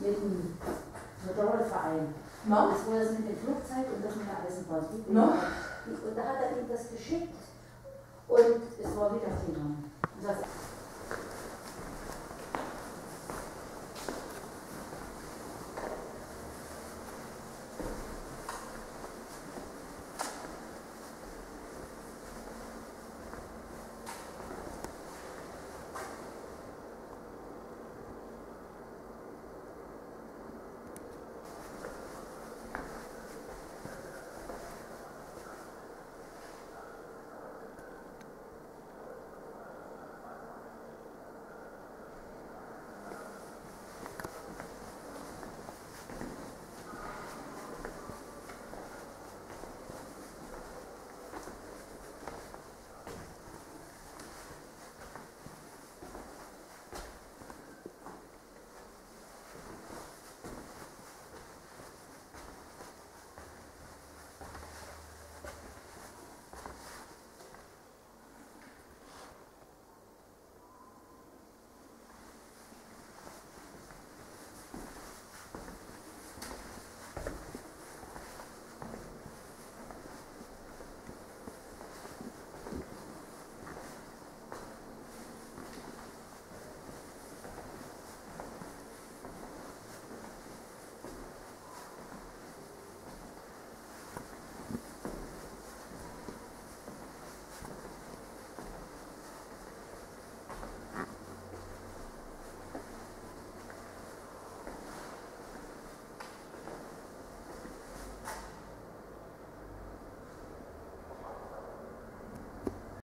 mit dem Motorradverein. No? Das war das mit dem Flugzeug und das mit der Eisenbahn. No? Und da hat er ihm das geschickt und es war wieder Thema. Und das,